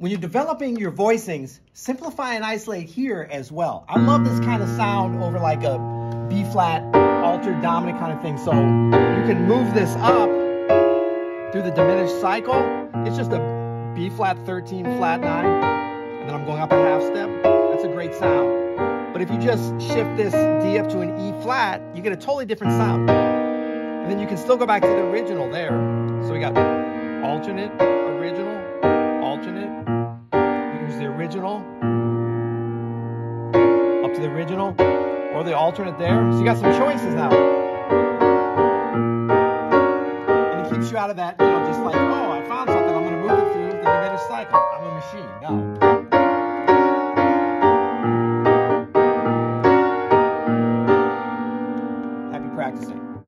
When you're developing your voicings, simplify and isolate here as well. I love this kind of sound over like a B flat, altered dominant kind of thing. So you can move this up through the diminished cycle. It's just a B flat 13, flat 9, and then I'm going up a half step. That's a great sound. But if you just shift this D up to an E flat, you get a totally different sound. And then you can still go back to the original there. So we got alternate, original, original, up to the original, or the alternate there. So you got some choices now. And it keeps you out of that, you know, just like, oh, I found something, I'm going to move it through the diminished cycle. I'm a machine. No. Happy practicing.